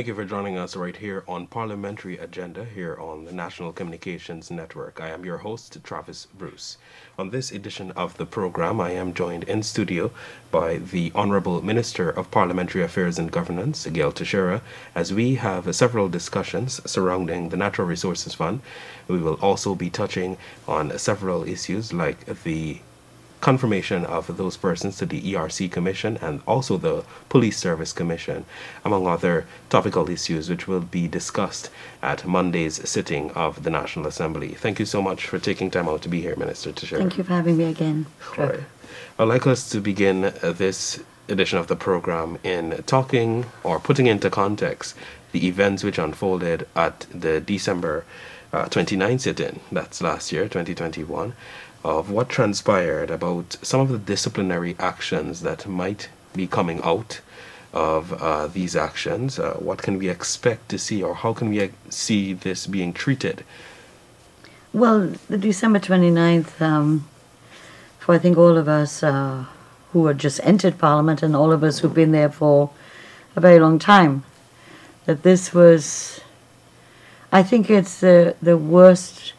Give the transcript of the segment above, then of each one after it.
Thank you for joining us right here on Parliamentary Agenda here on the National Communications Network. I am your host, Travis Bruce. On this edition of the program, I am joined in studio by the Honorable Minister of Parliamentary Affairs and Governance, Gail Teixeira, as we have several discussions surrounding the Natural Resources Fund. We will also be touching on several issues like the confirmation of those persons to the ERC Commission and also the Police Service Commission, among other topical issues which will be discussed at Monday's sitting of the National Assembly. Thank you so much for taking time out to be here, Minister Teixeira. Thank you for having me again. Right. I'd like us to begin uh, this edition of the program in talking or putting into context the events which unfolded at the December uh, 29 sit-in, that's last year, 2021, of what transpired about some of the disciplinary actions that might be coming out of uh, these actions. Uh, what can we expect to see, or how can we see this being treated? Well, the December 29th, um, for I think all of us uh, who had just entered Parliament and all of us who've been there for a very long time, that this was, I think it's the, the worst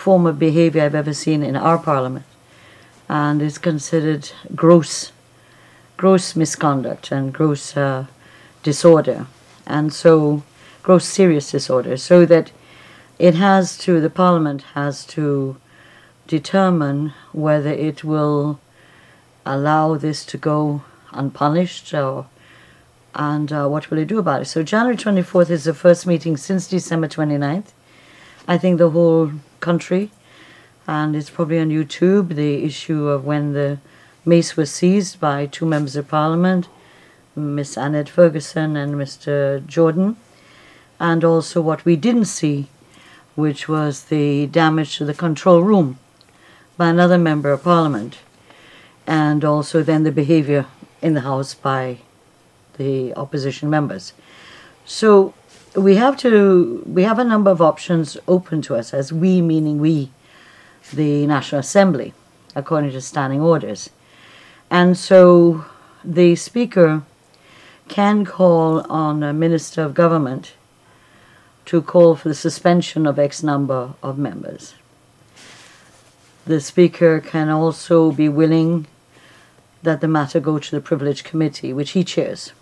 form of behavior I've ever seen in our parliament, and is considered gross, gross misconduct and gross uh, disorder, and so gross serious disorder, so that it has to the parliament has to determine whether it will allow this to go unpunished or and uh, what will it do about it? So January 24th is the first meeting since December 29th. I think the whole country, and it's probably on YouTube the issue of when the mace was seized by two members of parliament, Miss Annette Ferguson and Mr. Jordan, and also what we didn't see, which was the damage to the control room by another member of parliament, and also then the behavior in the House by the opposition members. So we have to we have a number of options open to us as we meaning we the national assembly according to standing orders. And so the speaker can call on a minister of government to call for the suspension of x number of members. The speaker can also be willing that the matter go to the privilege committee which he chairs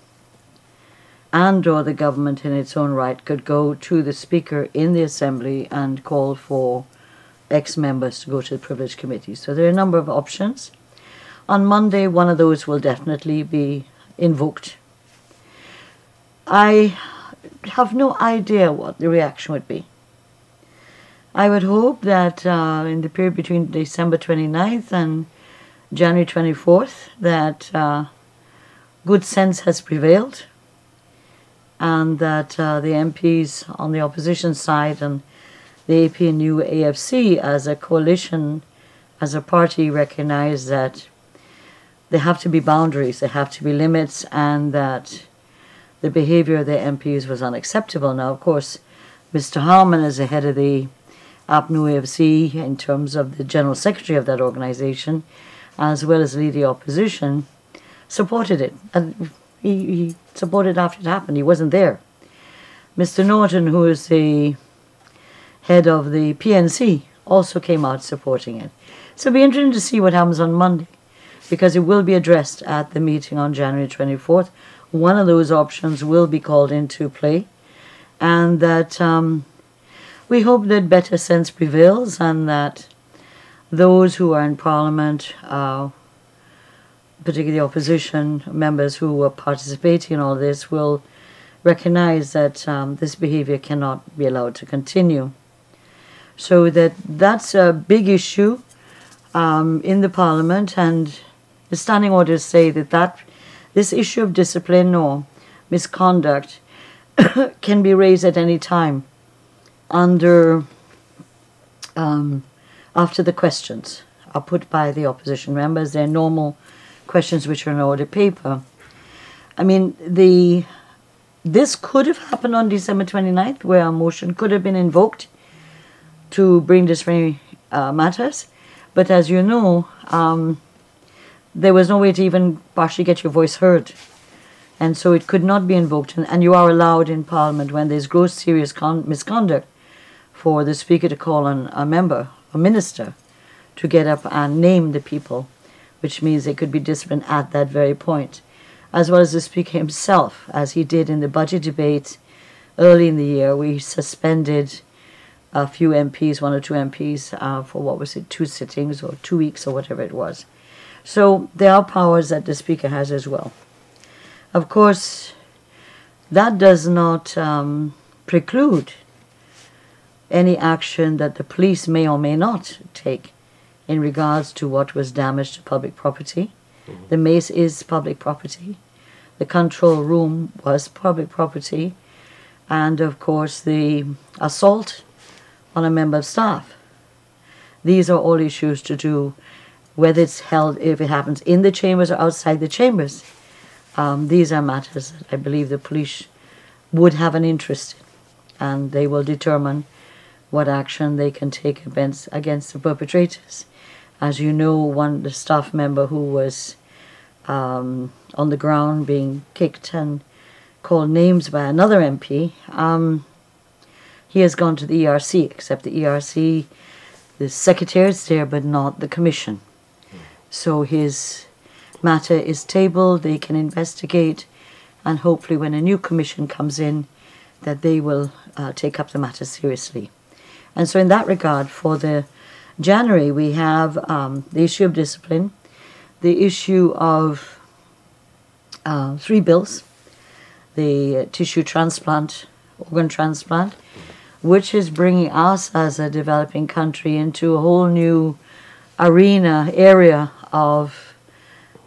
and or the government in its own right could go to the speaker in the assembly and call for ex-members to go to the privilege committee. So there are a number of options. On Monday, one of those will definitely be invoked. I have no idea what the reaction would be. I would hope that uh, in the period between December 29th and January 24th that uh, good sense has prevailed and that uh, the MPs on the opposition side and the APNU AFC as a coalition, as a party, recognize that there have to be boundaries, there have to be limits, and that the behavior of the MPs was unacceptable. Now, of course, Mr. Harmon, as the head of the APNU AFC, in terms of the general secretary of that organization, as well as lead the opposition, supported it. And he, he supported after it happened. He wasn't there. Mr. Norton, who is the head of the PNC, also came out supporting it. So it'll be interesting to see what happens on Monday because it will be addressed at the meeting on January 24th. One of those options will be called into play, and that um, we hope that better sense prevails and that those who are in Parliament uh, particularly opposition members who were participating in all this, will recognize that um, this behavior cannot be allowed to continue. So that that's a big issue um, in the parliament, and the standing orders say that, that this issue of discipline or misconduct can be raised at any time under um, after the questions are put by the opposition members, their normal questions which are in order paper. I mean, the this could have happened on December 29th, where a motion could have been invoked to bring disciplinary uh, matters. But as you know, um, there was no way to even partially get your voice heard And so it could not be invoked. And, and you are allowed in Parliament when there's gross serious con- misconduct for the Speaker to call on a member, a minister, to get up and name the people, which means they could be disciplined at that very point, as well as the Speaker himself, as he did in the budget debate early in the year, we suspended a few MPs, one or two MPs, uh, for what was it, two sittings or two weeks or whatever it was. So there are powers that the Speaker has as well. Of course, that does not um, preclude any action that the police may or may not take in regards to what was damaged to public property. Mm-hmm. The mace is public property. The control room was public property. And of course, the assault on a member of staff. These are all issues to do, whether it's held, if it happens in the chambers or outside the chambers. Um, these are matters that I believe the police would have an interest in, and they will determine what action they can take against, against the perpetrators. As you know, one the staff member who was um, on the ground being kicked and called names by another MP, um, he has gone to the ERC, except the ERC, the secretary is there, but not the commission. So his matter is tabled, they can investigate, and hopefully, when a new commission comes in, that they will uh, take up the matter seriously. And so, in that regard, for the January, we have um, the issue of discipline, the issue of uh, three bills the tissue transplant, organ transplant, which is bringing us as a developing country into a whole new arena, area of,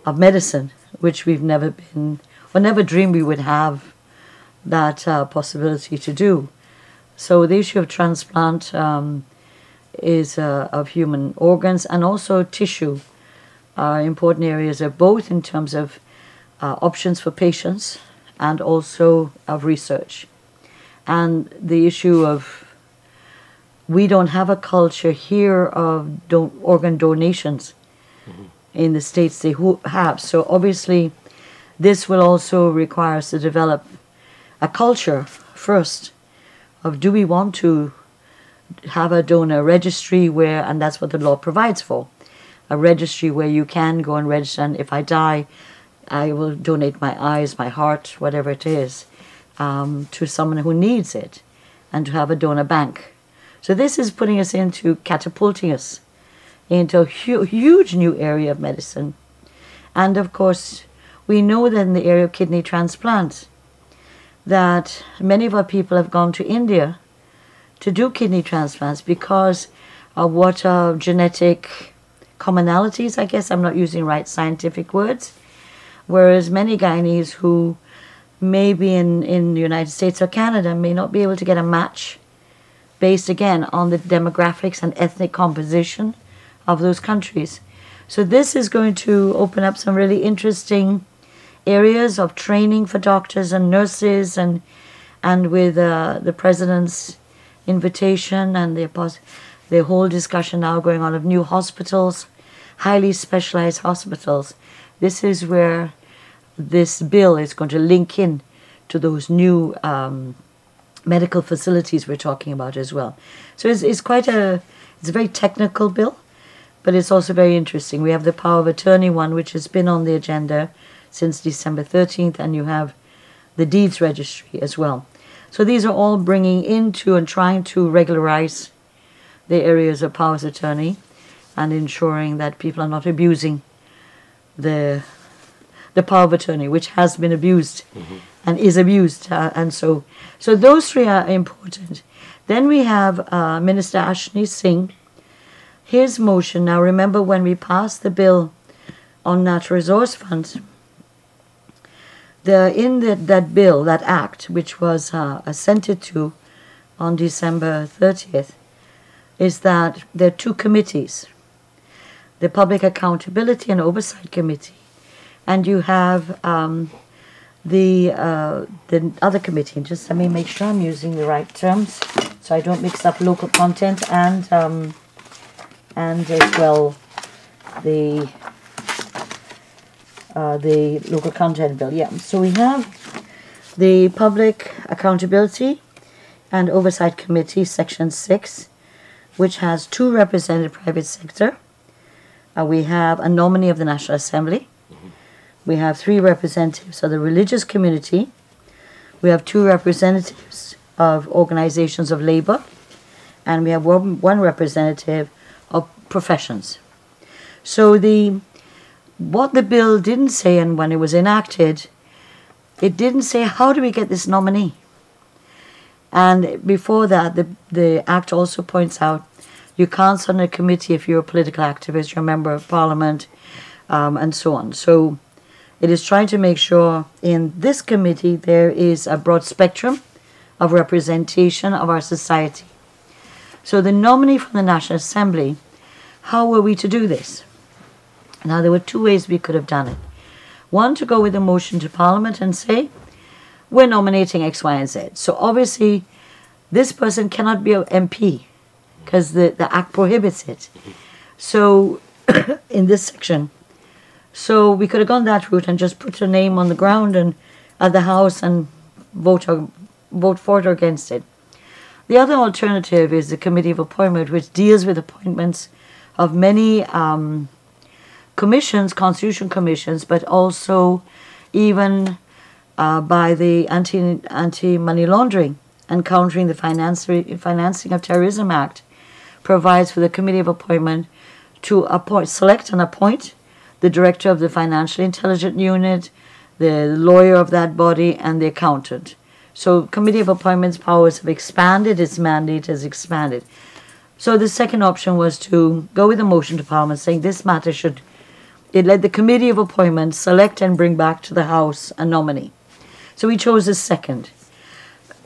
of medicine, which we've never been, or never dreamed we would have that uh, possibility to do. So the issue of transplant um, is uh, of human organs and also tissue are important areas of both in terms of uh, options for patients and also of research. And the issue of we don't have a culture here of don- organ donations mm-hmm. in the states they have. So obviously, this will also require us to develop a culture first of do we want to have a donor registry where, and that's what the law provides for, a registry where you can go and register, and if I die, I will donate my eyes, my heart, whatever it is, um, to someone who needs it, and to have a donor bank. So this is putting us into catapulting us into a hu- huge new area of medicine. And of course, we know that in the area of kidney transplants, that many of our people have gone to India to do kidney transplants because of what are genetic commonalities, I guess I'm not using right scientific words, whereas many Guyanese who may be in, in the United States or Canada may not be able to get a match based again on the demographics and ethnic composition of those countries. So this is going to open up some really interesting areas of training for doctors and nurses and and with uh, the president's invitation and the whole discussion now going on of new hospitals, highly specialized hospitals. This is where this bill is going to link in to those new um, medical facilities we're talking about as well. So it's, it's quite a it's a very technical bill, but it's also very interesting. We have the power of attorney one, which has been on the agenda since December 13th, and you have the deeds registry as well. So these are all bringing into and trying to regularize the areas of powers of attorney and ensuring that people are not abusing the the power of attorney, which has been abused mm-hmm. and is abused, uh, and so so those three are important. Then we have uh, Minister Ashni Singh. His motion. Now remember when we passed the bill on natural resource funds, the in the, that bill, that act, which was uh, assented to on December 30th, is that there are two committees the Public Accountability and Oversight Committee, and you have um, the uh, the other committee. And just let me make sure I'm using the right terms, so I don't mix up local content and um, and as well the uh, the local content bill. Yeah. So we have the Public Accountability and Oversight Committee, Section 6, which has two represented private sector. Uh, we have a nominee of the National Assembly. We have three representatives of the religious community. We have two representatives of organizations of labor. And we have one, one representative of professions. So the what the bill didn't say, and when it was enacted, it didn't say how do we get this nominee. And before that, the the act also points out you can't sit on a committee if you're a political activist, you're a member of parliament, um, and so on. So it is trying to make sure in this committee there is a broad spectrum of representation of our society. So the nominee from the National Assembly, how were we to do this? Now, there were two ways we could have done it. One, to go with a motion to Parliament and say, we're nominating X, Y, and Z. So obviously, this person cannot be an MP because the, the Act prohibits it. So, in this section, so we could have gone that route and just put a name on the ground and at the House and vote, or, vote for it or against it. The other alternative is the Committee of Appointment, which deals with appointments of many um, commissions, constitution commissions, but also even uh, by the anti anti money laundering and countering the financing financing of terrorism act provides for the committee of appointment to appoint select and appoint the director of the financial intelligence unit the lawyer of that body and the accountant. So committee of appointments powers have expanded its mandate has expanded. So the second option was to go with a motion to parliament saying this matter should it led the committee of appointments select and bring back to the house a nominee. So we chose a second.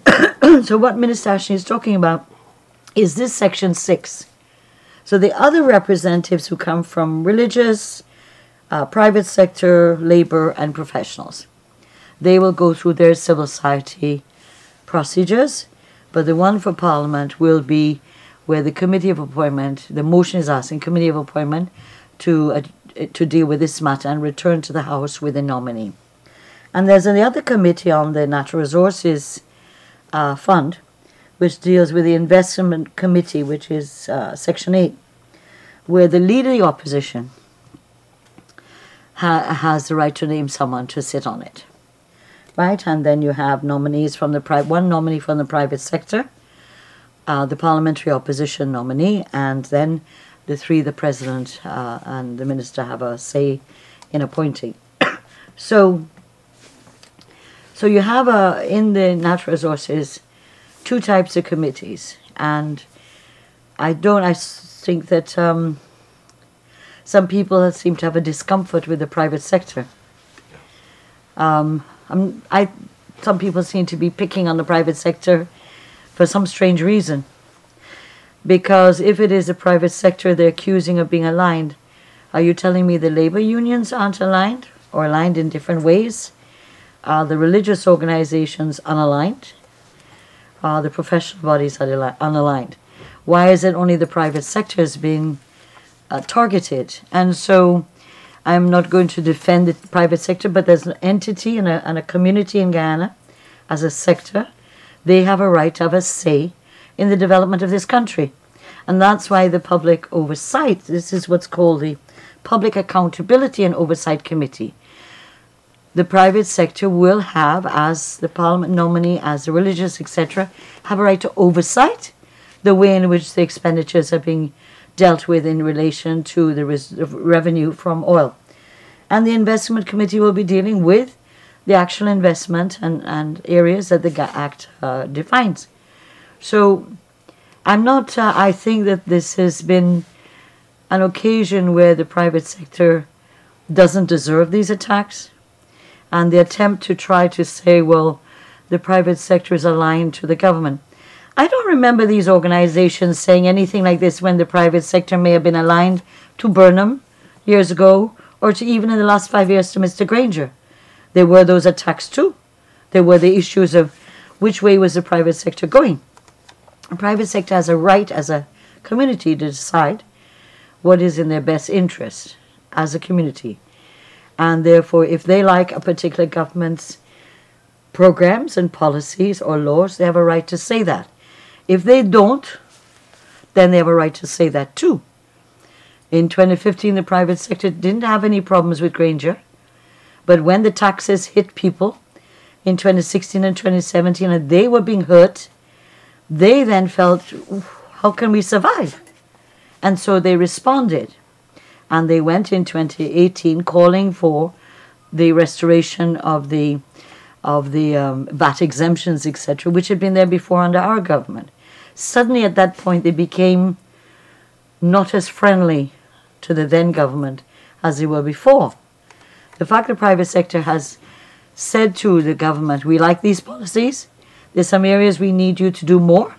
So what minister Ashni is talking about is this section 6 so the other representatives who come from religious uh, private sector labor and professionals. They will go through their civil society procedures but the one for parliament will be where the committee of appointment the motion is asking committee of appointment to uh, to deal with this matter and return to the House with a nominee. And there's another committee on the Natural Resources uh, Fund, which deals with the Investment Committee, which is uh, Section 8, where the leader of the opposition ha- has the right to name someone to sit on it. Right? And then you have nominees from the pri- one nominee from the private sector, uh, the parliamentary opposition nominee, and then the three, the president uh, and the minister, have a say in appointing. so, so you have a in the natural resources two types of committees, and I don't. I think that um, some people seem to have a discomfort with the private sector. Um, I some people seem to be picking on the private sector for some strange reason because if it is the private sector they're accusing of being aligned, are you telling me the labor unions aren't aligned or aligned in different ways? Are the religious organizations unaligned? Are the professional bodies unaligned? Why is it only the private sector is being uh, targeted? And so I'm not going to defend the private sector, but there's an entity and a, and a community in Guyana as a sector. They have a right to have a say in the development of this country. And that's why the public oversight, this is what's called the Public Accountability and Oversight Committee. The private sector will have, as the parliament nominee, as the religious, etc., have a right to oversight the way in which the expenditures are being dealt with in relation to the revenue from oil. And the investment committee will be dealing with the actual investment and, and areas that the Act uh, defines. So I'm not, uh, I think that this has been an occasion where the private sector doesn't deserve these attacks. And the attempt to try to say, well, the private sector is aligned to the government. I don't remember these organizations saying anything like this when the private sector may have been aligned to Burnham years ago, or to even in the last five years to Mr. Granger. There were those attacks too. There were the issues of which way was the private sector going. The private sector has a right as a community to decide what is in their best interest as a community. And therefore, if they like a particular government's programs and policies or laws, they have a right to say that. If they don't, then they have a right to say that too. In 2015, the private sector didn't have any problems with Granger. But when the taxes hit people in 2016 and 2017 and they were being hurt, they then felt, how can we survive? And so they responded. And they went in 2018 calling for the restoration of the of the um, VAT exemptions, etc., which had been there before under our government. Suddenly, at that point, they became not as friendly to the then government as they were before. The fact the private sector has said to the government, we like these policies, there's some areas we need you to do more,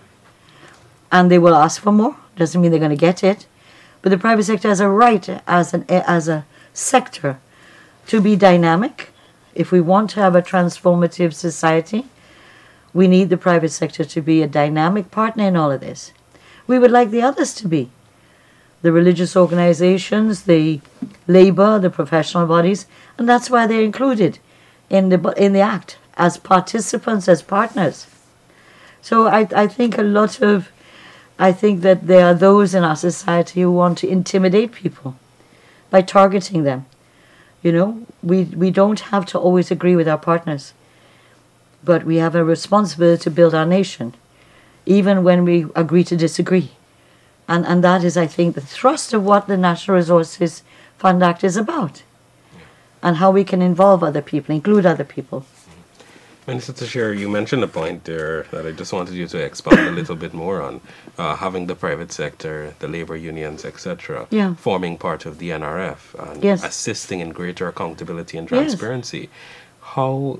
and they will ask for more, doesn't mean they're going to get it. But the private sector has a right as, an, as a sector to be dynamic. If we want to have a transformative society, we need the private sector to be a dynamic partner in all of this. We would like the others to be the religious organizations, the labor, the professional bodies, and that's why they're included in the in the act as participants, as partners. So I, I think a lot of I think that there are those in our society who want to intimidate people by targeting them. You know, we, we don't have to always agree with our partners, but we have a responsibility to build our nation, even when we agree to disagree. And, and that is, I think, the thrust of what the Natural Resources Fund Act is about, and how we can involve other people, include other people. Minister Teixeira, you mentioned a point there that I just wanted you to expand a little bit more on, uh, having the private sector, the labor unions, etc., Yeah. forming part of the NRF and Yes. assisting in greater accountability and Yes. transparency. How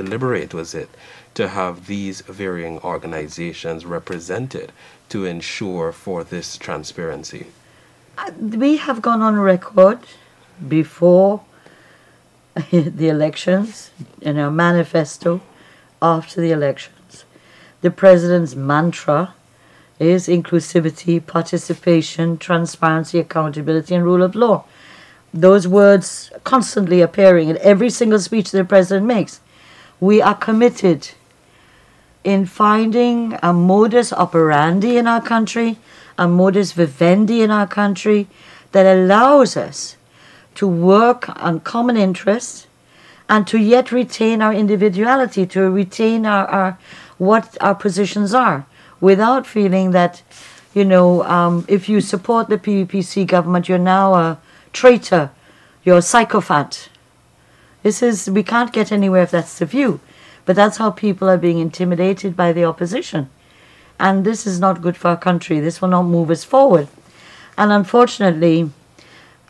deliberate was it to have these varying organizations represented to ensure for this transparency? Uh, We have gone on record before the elections in our manifesto after the elections. The president's mantra is inclusivity, participation, transparency, accountability, and rule of law. Those words constantly appearing in every single speech the president makes. We are committed in finding a modus operandi in our country, a modus vivendi in our country that allows us to work on common interests and to yet retain our individuality, to retain our, our what our positions are, without feeling that, you know, um, if you support the PVPC government, you're now a traitor, you're a psychopath. This is we can't get anywhere if that's the view, but that's how people are being intimidated by the opposition, and this is not good for our country. This will not move us forward, and unfortunately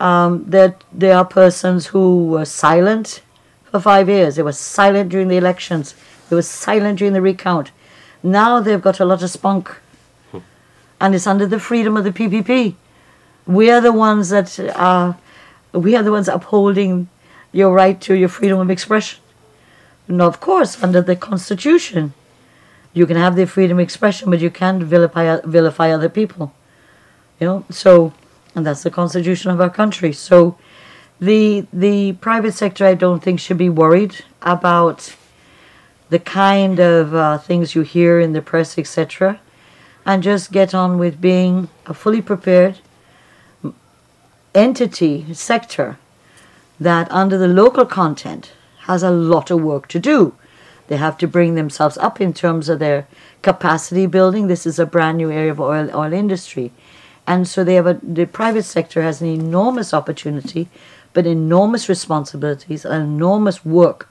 um, that there are persons who were silent for five years. They were silent during the elections. They were silent during the recount. Now they've got a lot of spunk, and it's under the freedom of the PPP. We are the ones that are, we are the ones upholding your right to your freedom of expression. Now, of course, under the Constitution, you can have the freedom of expression, but you can't vilify vilify other people. You know, so and that's the constitution of our country. So the the private sector I don't think should be worried about the kind of uh, things you hear in the press, etc., and just get on with being a fully prepared entity sector that under the local content has a lot of work to do. They have to bring themselves up in terms of their capacity building. This is a brand new area of oil oil industry. And so they have a the private sector has an enormous opportunity, but enormous responsibilities and enormous work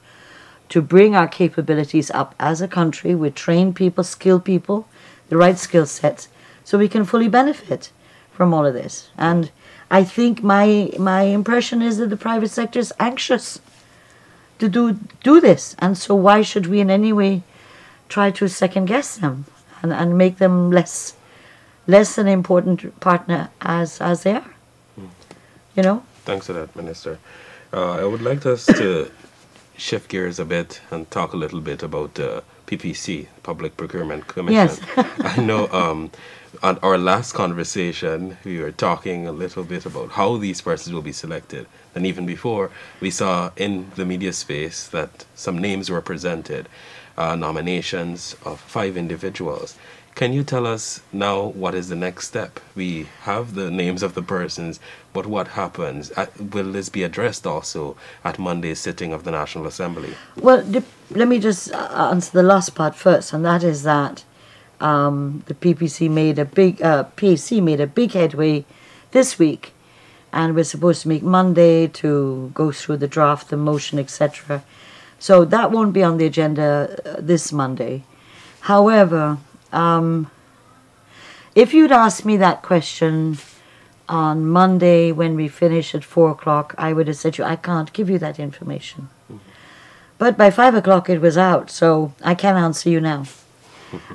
to bring our capabilities up as a country with trained people, skilled people, the right skill sets, so we can fully benefit from all of this. And I think my my impression is that the private sector is anxious to do do this, and so why should we in any way try to second guess them and, and make them less less an important partner as as they are? Hmm. You know. Thanks for that, Minister. Uh, I would like us to shift gears a bit and talk a little bit about uh, PPC, Public Procurement Commission. Yes. I know um, on our last conversation, we were talking a little bit about how these persons will be selected. And even before, we saw in the media space that some names were presented, uh, nominations of five individuals. Can you tell us now what is the next step? We have the names of the persons, but what happens? Uh, will this be addressed also at Monday's sitting of the National Assembly? Well, let me just uh, answer the last part first, and that is that um, the PPC made a big uh, PAC made a big headway this week, and we're supposed to meet Monday to go through the draft, the motion, etc. So that won't be on the agenda uh, this Monday. However, um, if you'd asked me that question on Monday when we finish at four o'clock, I would have said to you, I can't give you that information. But by five o'clock it was out, so I can answer you now.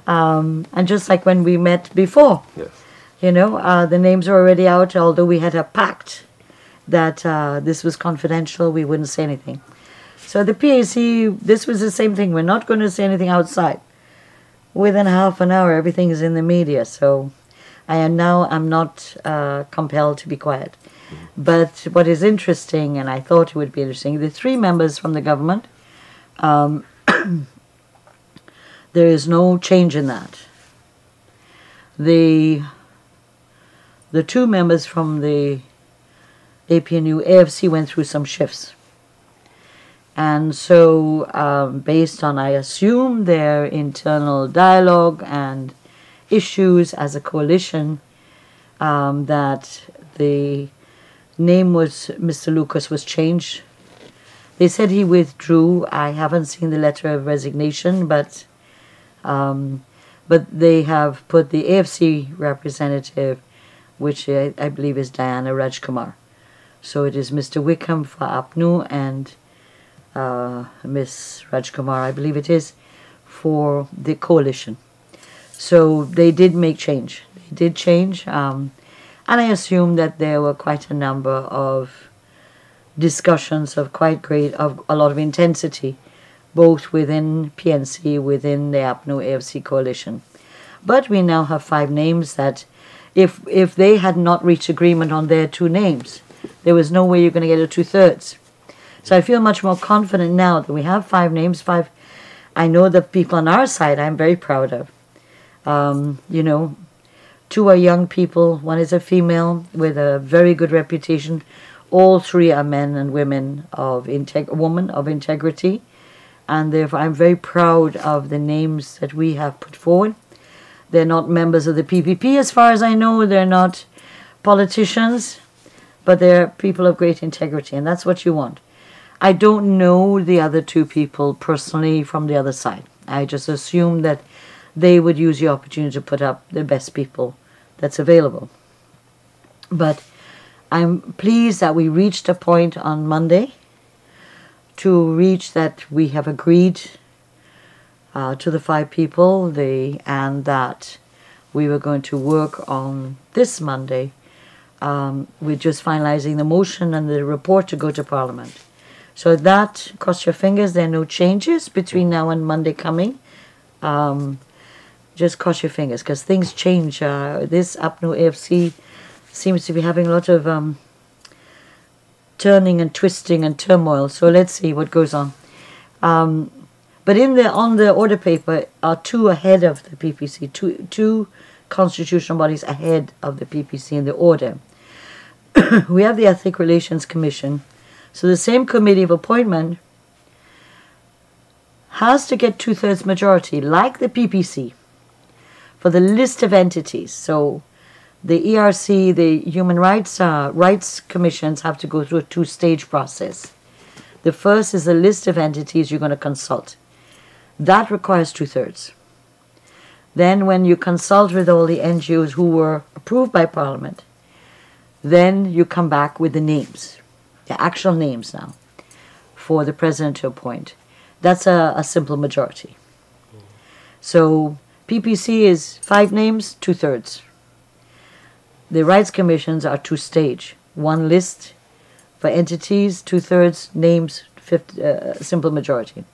Um, and just like when we met before, Yes. you know, uh, the names were already out, although we had a pact that uh, this was confidential, we wouldn't say anything. So the PAC, this was the same thing. We're not going to say anything outside. Within half an hour, everything is in the media. So I am now, I'm not uh, compelled to be quiet. But what is interesting, and I thought it would be interesting, the three members from the government, um, there is no change in that. The the two members from the APNU AFC went through some shifts. And so, um, based on, I assume, their internal dialogue and issues as a coalition, um, that the name was Mr. Lucas was changed. They said he withdrew. I haven't seen the letter of resignation, but um, but they have put the AFC representative, which I, I believe is Diana Rajkumar. So it is Mr. Wickham for APNU and uh, Miss Rajkumar, I believe it is, for the coalition. So they did make change. They did change. Um, and I assume that there were quite a number of discussions of quite great, of a lot of intensity, both within PNC, within the APNU AFC coalition. But we now have five names that, if if they had not reached agreement on their two names, there was no way you're going to get a two thirds. So I feel much more confident now that we have five names. Five, I know the people on our side. I'm very proud of. Um, you know, two are young people. One is a female with a very good reputation. All three are men and women of integ- woman of integrity, and therefore I'm very proud of the names that we have put forward. They're not members of the PPP, as far as I know. They're not politicians, but they're people of great integrity, and that's what you want. I don't know the other two people personally from the other side. I just assume that they would use the opportunity to put up the best people that's available. But I'm pleased that we reached a point on Monday to reach that we have agreed uh, to the five people, the and that we were going to work on this Monday. Um, we're just finalizing the motion and the report to go to Parliament. So that, cross your fingers, there are no changes between now and Monday coming. Um, just cross your fingers because things change. Uh, this APNU AFC seems to be having a lot of um, turning and twisting and turmoil. So let's see what goes on. Um, but in the on the order paper are two ahead of the PPC, two two constitutional bodies ahead of the PPC in the order. we have the Ethnic Relations Commission. So the same committee of appointment has to get two thirds majority, like the PPC, for the list of entities. So the ERC, the Human Rights uh, Rights Commissions have to go through a two stage process. The first is a list of entities you're going to consult. That requires two thirds. Then, when you consult with all the NGOs who were approved by Parliament, then you come back with the names, the actual names now, for the President to appoint. That's a, a simple majority. So, PPC is five names, two thirds. The rights commissions are two stage. One list for entities, two thirds names, fifth, uh, simple majority.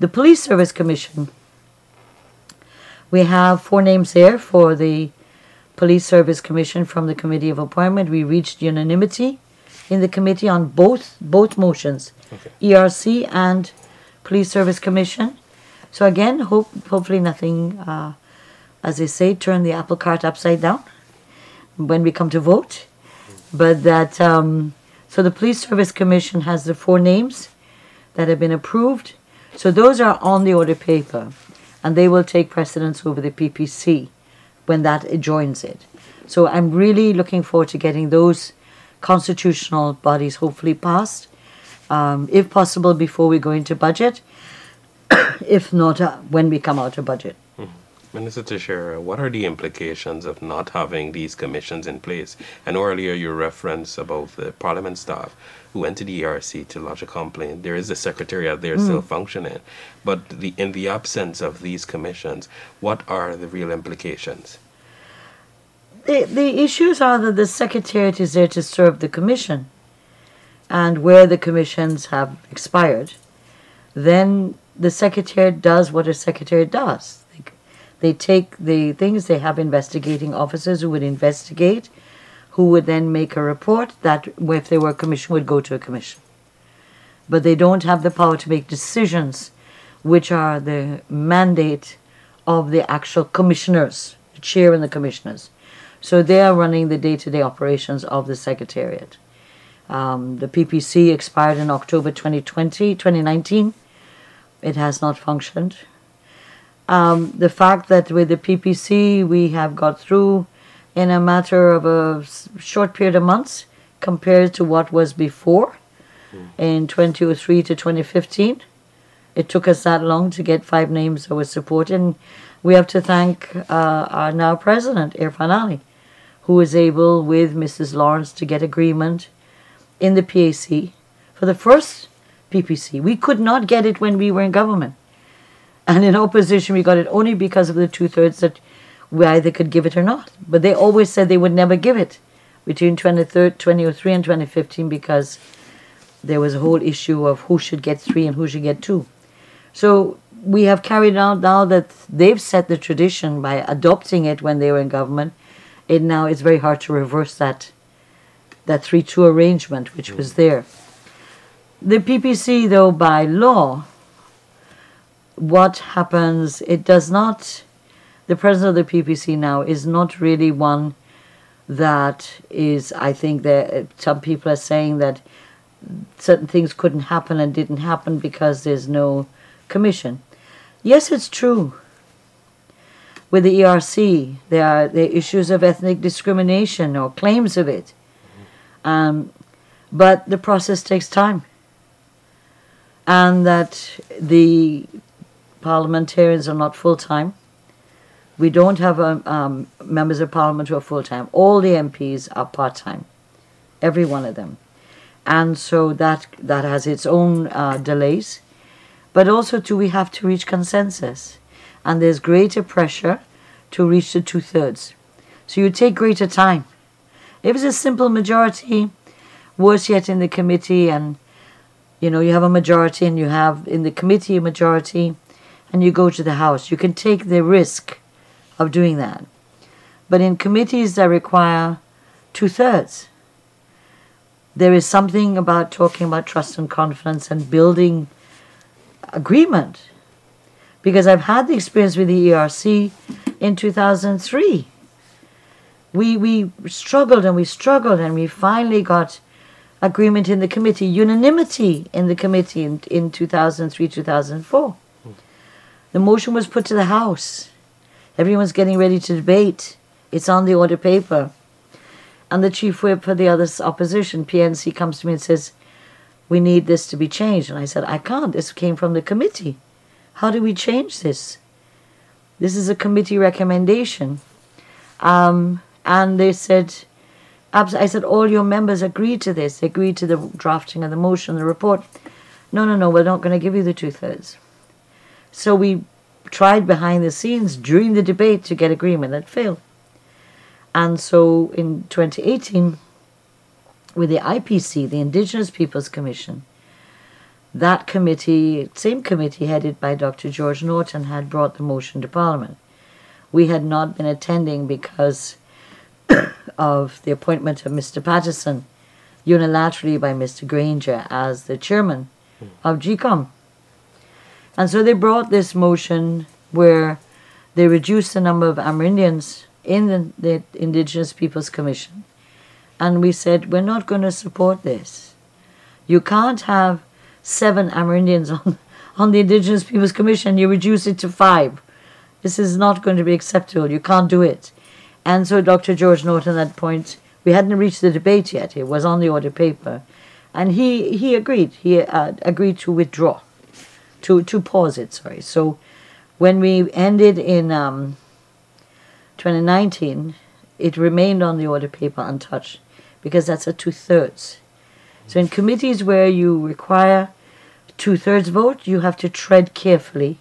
The police service commission We have four names there for the Police Service Commission from the Committee of Appointment. We reached unanimity in the committee on both both motions, Okay. ERC and Police Service Commission. So again, hope hopefully nothing, uh, as they say, turn the apple cart upside down when we come to vote. But that um, so the Police Service Commission has the four names that have been approved. So those are on the order paper, and they will take precedence over the PPC when that joins it. So I'm really looking forward to getting those constitutional bodies hopefully passed, um, if possible before we go into budget, if not uh, when we come out of budget. Minister Teixeira, what are the implications of not having these commissions in place? And earlier you referenced about the Parliament staff who went to the ERC to lodge a complaint. There is a secretariat there still functioning, but the in the absence of these commissions, what are the real implications? The, the issues are that the Secretariat is there to serve the Commission. And where the commissions have expired, then the Secretariat does what a Secretariat does. They, they take the things, they have investigating officers who would investigate, who would then make a report that, if they were a commission, would go to a commission. But they don't have the power to make decisions, which are the mandate of the actual commissioners, the chair and the commissioners. So they are running the day-to-day operations of the Secretariat. Um, the PPC expired in October 2020, 2019. It has not functioned. Um, the fact that with the PPC we have got through in a matter of a short period of months compared to what was before in 2003 to 2015. It took us that long to get five names that were supported. And we have to thank uh, our now president, Irfan Ali, who was able, with Mrs. Lawrence, to get agreement in the PAC for the first PPC. We could not get it when we were in government. And in opposition, we got it only because of the two thirds that we either could give it or not. But they always said they would never give it between 2003 2003 and 2015 because there was a whole issue of who should get three and who should get two. So we have carried out now that they've set the tradition by adopting it when they were in government. It now it's very hard to reverse that that three two arrangement which mm. was there. The PPC though by law what happens it does not the president of the PPC now is not really one that is I think that uh, some people are saying that certain things couldn't happen and didn't happen because there's no commission. Yes, it's true. With the ERC, there are the issues of ethnic discrimination or claims of it. Um, but the process takes time. And that the parliamentarians are not full time. We don't have um, um, members of parliament who are full time. All the MPs are part time, every one of them and so that that has its own uh, delays but also too we have to reach consensus and there's greater pressure to reach the two-thirds so you take greater time if it's a simple majority worse yet in the committee and you know you have a majority and you have in the committee a majority and you go to the house you can take the risk of doing that but in committees that require two-thirds there is something about talking about trust and confidence and building agreement. Because I've had the experience with the ERC in 2003. We, we struggled and we struggled and we finally got agreement in the committee, unanimity in the committee in, in 2003 2004. The motion was put to the House. Everyone's getting ready to debate. It's on the order paper. And the chief whip for the other opposition, PNC, comes to me and says, We need this to be changed. And I said, I can't. This came from the committee. How do we change this? This is a committee recommendation. Um, and they said, I said, all your members agreed to this. They agreed to the drafting of the motion, the report. No, no, no, we're not going to give you the two thirds. So we tried behind the scenes during the debate to get agreement. That failed. And so in 2018, with the IPC, the Indigenous Peoples Commission, that committee, same committee headed by Dr. George Norton, had brought the motion to Parliament. we had not been attending because of the appointment of Mr. Patterson unilaterally by Mr. Granger as the chairman of GECOM. And so they brought this motion where they reduced the number of Amerindians in the, the Indigenous Peoples Commission. And we said, we're not going to support this. You can't have seven Amerindians on, on the Indigenous Peoples Commission. You reduce it to five. This is not going to be acceptable. You can't do it. And so Dr. George Norton at that point, we hadn't reached the debate yet. It was on the order paper. And he, he agreed. He uh, agreed to withdraw, to, to pause it, sorry. So when we ended in um, 2019, it remained on the order paper untouched because that's a two thirds. So in committees where you require two thirds vote, you have to tread carefully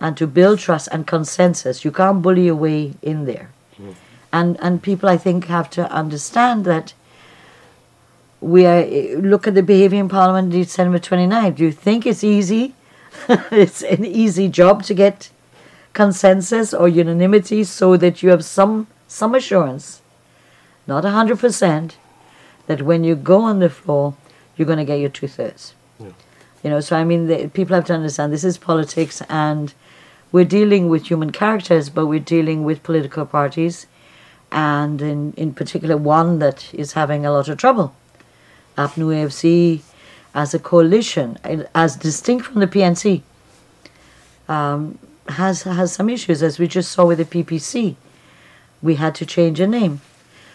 and to build trust and consensus. You can't bully your way in there. Mm. And and people I think have to understand that we are look at the behavior in Parliament December 29. Do you think it's easy? it's an easy job to get consensus or unanimity so that you have some some assurance, not a hundred percent, that when you go on the floor, you're going to get your two thirds. You know, so I mean, the, people have to understand this is politics, and we're dealing with human characters, but we're dealing with political parties, and in in particular one that is having a lot of trouble. APNU AFC as a coalition, as distinct from the PNC, um, has has some issues, as we just saw with the PPC. We had to change a name.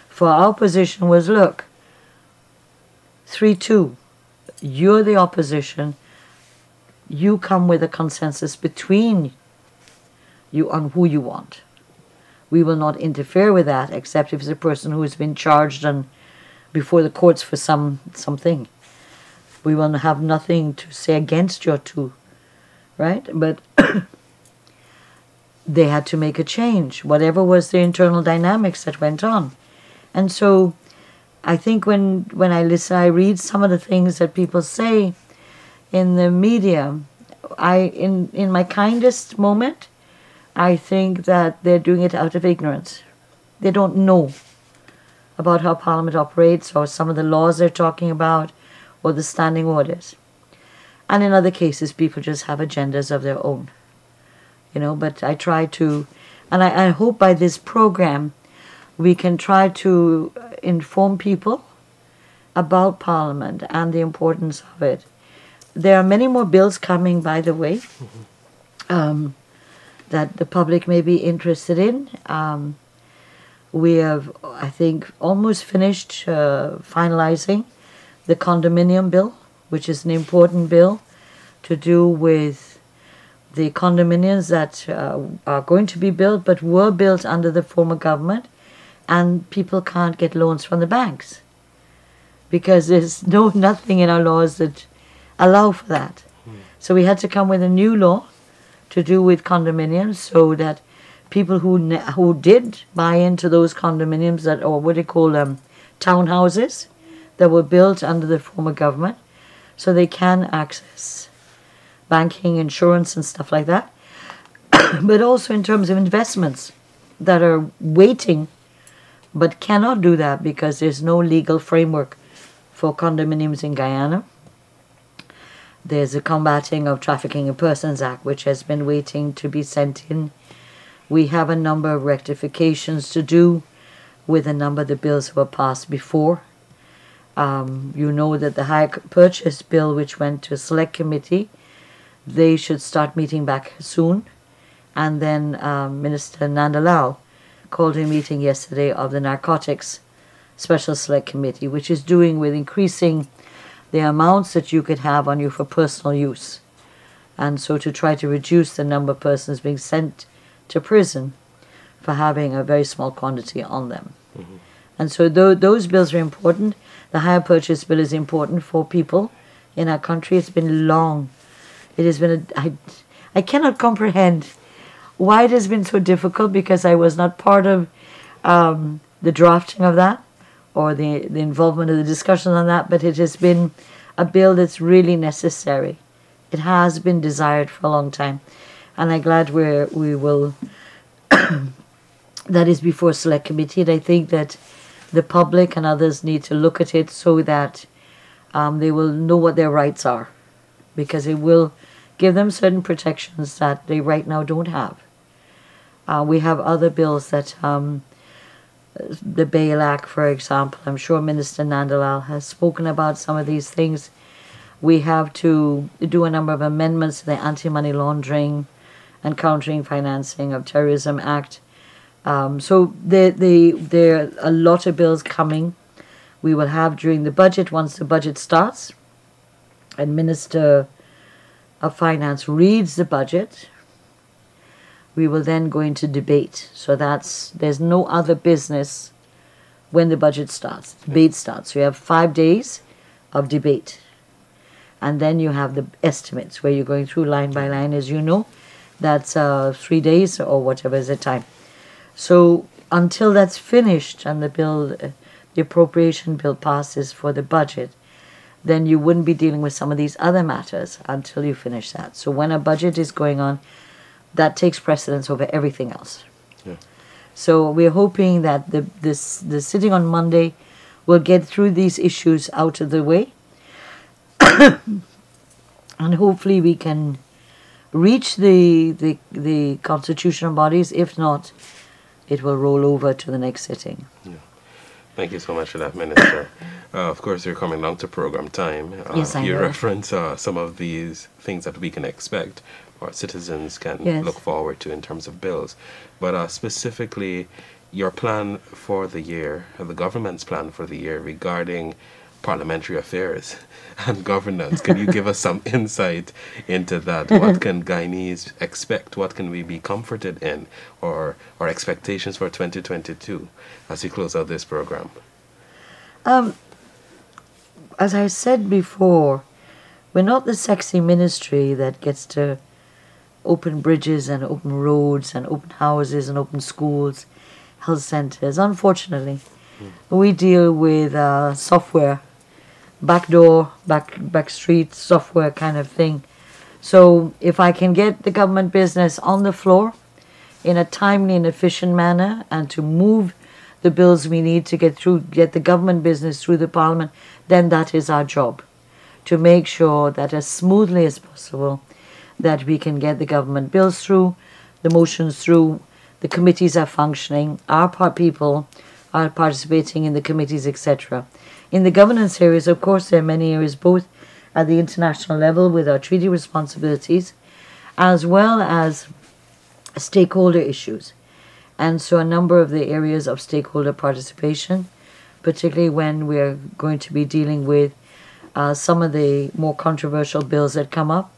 For our position was, look, 3-2, you're the opposition, you come with a consensus between you on who you want. We will not interfere with that, except if it's a person who has been charged and before the courts for some something. We will have nothing to say against your two, right? But they had to make a change, whatever was the internal dynamics that went on. And so I think when, when I listen, I read some of the things that people say in the media, I in, in my kindest moment, I think that they're doing it out of ignorance. They don't know about how Parliament operates or some of the laws they're talking about or the standing orders. And in other cases, people just have agendas of their own. You know, but I try to, and I, I hope by this program we can try to inform people about Parliament and the importance of it. There are many more bills coming, by the way, mm-hmm. um, that the public may be interested in. Um, we have, I think, almost finished uh, finalizing the condominium bill, which is an important bill to do with the condominiums that uh, are going to be built but were built under the former government, and people can't get loans from the banks because there's no nothing in our laws that allow for that. Hmm. So we had to come with a new law to do with condominiums so that people who who did buy into those condominiums that or what they call them townhouses that were built under the former government, so they can access banking, insurance, and stuff like that. but also in terms of investments that are waiting but cannot do that because there's no legal framework for condominiums in Guyana. There's a Combating of Trafficking in Persons Act, which has been waiting to be sent in we have a number of rectifications to do with a number of the bills were passed before. Um, you know that the hire purchase bill, which went to a select committee, they should start meeting back soon. And then um, Minister Nandlall called a meeting yesterday of the narcotics special select committee, which is doing with increasing the amounts that you could have on you for personal use. And so to try to reduce the number of persons being sent to prison for having a very small quantity on them. Mm-hmm. And so th- those bills are important. The hire purchase bill is important for people in our country. It's been long. It has been a, I, I cannot comprehend why it has been so difficult because I was not part of um, the drafting of that or the, the involvement of the discussion on that, but it has been a bill that's really necessary. It has been desired for a long time and I'm glad we we will that is before select committee, and I think that the public and others need to look at it so that um, they will know what their rights are, because it will give them certain protections that they right now don't have. Uh, we have other bills that, um, the Bail Act, for example, I'm sure Minister Nandlall has spoken about some of these things. We have to do a number of amendments to the Anti Money Laundering and Countering Financing of Terrorism Act. Um, so there, there, there are a lot of bills coming. We will have during the budget, once the budget starts, and Minister of Finance reads the budget, we will then go into debate. So that's there's no other business when the budget starts. Debate starts. So you have five days of debate. And then you have the estimates where you're going through line by line, as you know. That's uh, three days or whatever is the time. So until that's finished and the bill, uh, the appropriation bill passes for the budget, then you wouldn't be dealing with some of these other matters until you finish that. So when a budget is going on, that takes precedence over everything else. Yeah. So we're hoping that the this the sitting on Monday will get through these issues out of the way, and hopefully we can reach the the the constitutional bodies. If not, it will roll over to the next sitting. Yeah. Thank you so much for that, Minister. uh, of course, you're coming down to program time. Uh, Yes, I You know. reference uh, some of these things that we can expect or citizens can Yes. look forward to in terms of bills. But uh, specifically, your plan for the year, the government's plan for the year regarding parliamentary affairs and governance. Can you give us some insight into that? What can Guyanese expect? What can we be comforted in? Or, our expectations for 2022 as we close out this program? As I said before, we're not the sexy ministry that gets to open bridges and open roads and open houses and open schools, health centers. Unfortunately, we deal with uh, software, backdoor, back back street software kind of thing. So if I can get the government business on the floor in a timely and efficient manner and to move the bills we need to get through, get the government business through the parliament, then that is our job. To make sure that as smoothly as possible, that we can get the government bills through, the motions through, the committees are functioning, our part people are participating in the committees, etc. In the governance areas, of course, there are many areas both at the international level with our treaty responsibilities, as well as stakeholder issues. And so, a number of the areas of stakeholder participation, particularly when we're going to be dealing with uh, some of the more controversial bills that come up,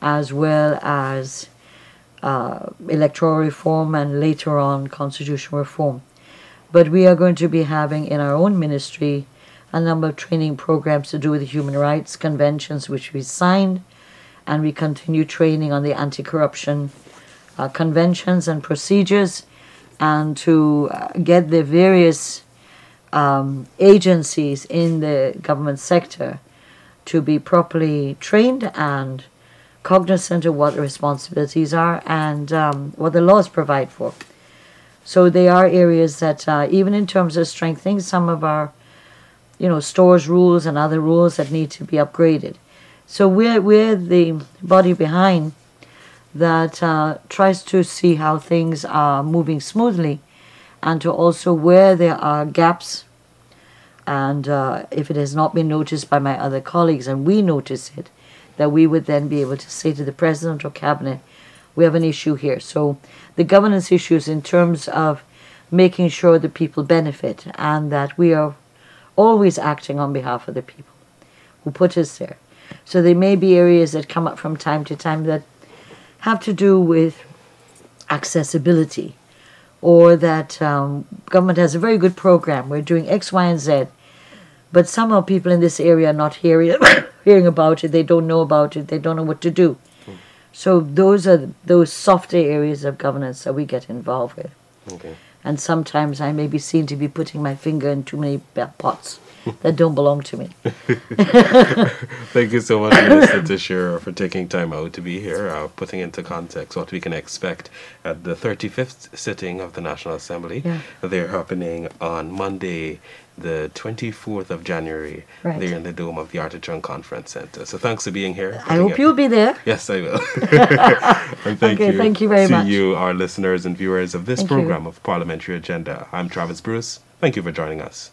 as well as uh, electoral reform and later on constitutional reform. But we are going to be having in our own ministry a number of training programs to do with the human rights conventions, which we signed, and we continue training on the anti corruption uh, conventions and procedures, and to uh, get the various um, agencies in the government sector to be properly trained and cognizant of what the responsibilities are and um, what the laws provide for. So they are areas that, uh, even in terms of strengthening some of our, you know, stores rules and other rules that need to be upgraded. So we're we're the body behind that uh, tries to see how things are moving smoothly, and to also where there are gaps. And uh, if it has not been noticed by my other colleagues, and we notice it, that we would then be able to say to the president or cabinet, we have an issue here. So the governance issues in terms of making sure the people benefit and that we are always acting on behalf of the people who put us there. So there may be areas that come up from time to time that have to do with accessibility or that um, government has a very good program. We're doing X, Y, and Z. But somehow people in this area are not hearing, hearing about it. They don't know about it. They don't know what to do. So those are those softer areas of governance that we get involved with. Okay. And sometimes I may be seen to be putting my finger in too many pots that don't belong to me. Thank you so much, Minister Teixeira, for taking time out to be here, uh, putting into context what we can expect at the 35th sitting of the National Assembly. Yeah. They're happening on Monday, the 24th of January right. there in the Dome of the Arthur Chung Conference Center. So thanks for being here. I hope you'll be there. Yes, I will. and thank okay, you. Thank you very to much. To you, our listeners and viewers of this thank program you. of Parliamentary Agenda. I'm Travis Bruce. Thank you for joining us.